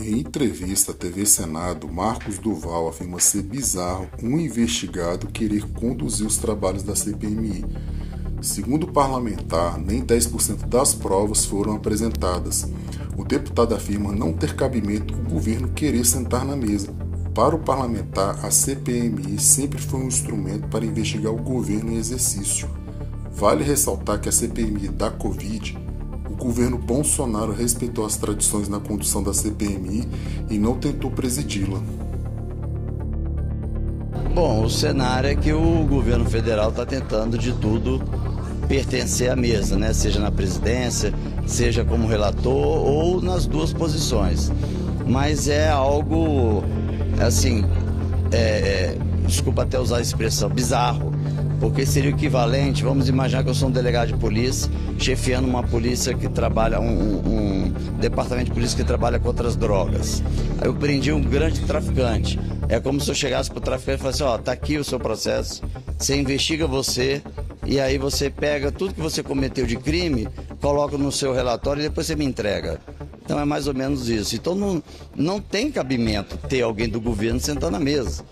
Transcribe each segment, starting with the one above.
Em entrevista à TV Senado, Marcos Duval afirma ser bizarro um investigado querer conduzir os trabalhos da CPMI. Segundo o parlamentar, nem 10% das provas foram apresentadas. O deputado afirma não ter cabimento o governo querer sentar na mesa. Para o parlamentar, a CPMI sempre foi um instrumento para investigar o governo em exercício. Vale ressaltar que a CPMI da Covid governo Bolsonaro respeitou as tradições na condução da CPMI e não tentou presidi-la. Bom, o cenário é que o governo federal está tentando de tudo pertencer à mesa, né? seja na presidência, seja como relator ou nas duas posições. Mas é algo, assim, é, é, desculpa até usar a expressão, bizarro porque seria o equivalente, vamos imaginar que eu sou um delegado de polícia, chefiando uma polícia que trabalha, um, um departamento de polícia que trabalha contra as drogas. Aí eu prendi um grande traficante. É como se eu chegasse para o traficante e falasse, ó, oh, tá aqui o seu processo, você investiga você, e aí você pega tudo que você cometeu de crime, coloca no seu relatório e depois você me entrega. Então é mais ou menos isso. Então não, não tem cabimento ter alguém do governo sentando na mesa.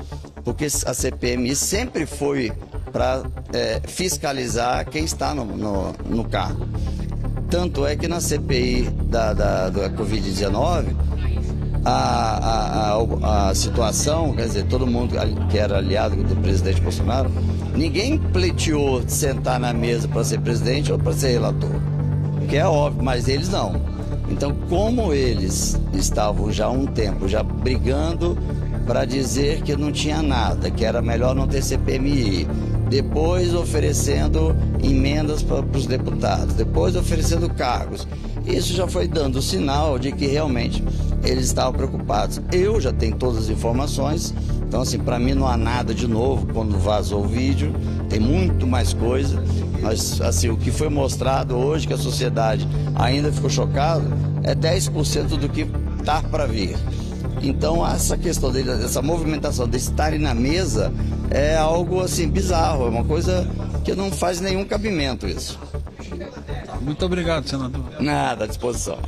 Porque a CPMI sempre foi para é, fiscalizar quem está no, no, no, carro. Tanto é que na CPI da, da, da Covid-19, a, a, a, a, situação, quer dizer, todo mundo que era aliado do presidente Bolsonaro, ninguém pleiteou sentar na mesa para ser presidente ou para ser relator. Que é óbvio, mas eles não. Então, como eles estavam já há um tempo já brigando para dizer que não tinha nada, que era melhor não ter CPMI, depois oferecendo emendas para os deputados, depois oferecendo cargos. Isso já foi dando sinal de que realmente eles estavam preocupados. Eu já tenho todas as informações, então assim, para mim não há nada de novo quando vazou o vídeo, tem muito mais coisa. Mas assim, o que foi mostrado hoje que a sociedade ainda ficou chocada é 10% do que está para vir. Então essa questão dele, essa movimentação de estarem na mesa é algo assim bizarro, é uma coisa que não faz nenhum cabimento isso. Muito obrigado, senador. Nada, à disposição.